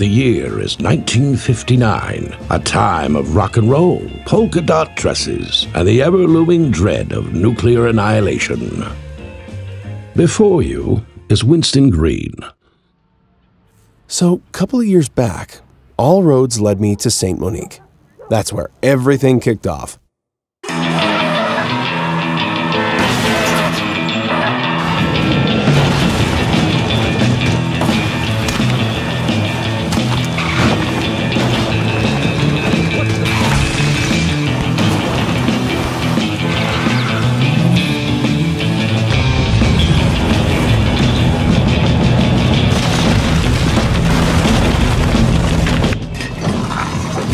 The year is 1959, a time of rock and roll, polka dot dresses, and the ever looming dread of nuclear annihilation. Before you is Winston Green. So, a couple of years back, all roads led me to St. Monique. That's where everything kicked off.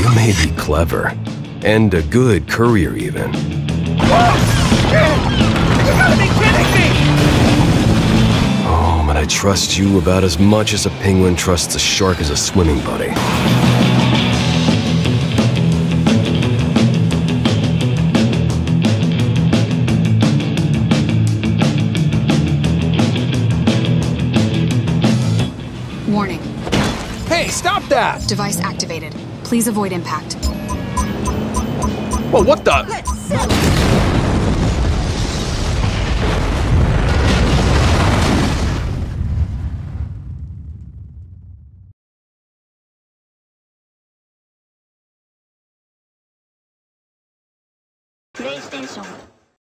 You may be clever, and a good courier, even. Oh, but I trust you about as much as a penguin trusts a shark as a swimming buddy. Warning. Hey, stop that! Device activated. Please avoid impact. Whoa, what the? PlayStation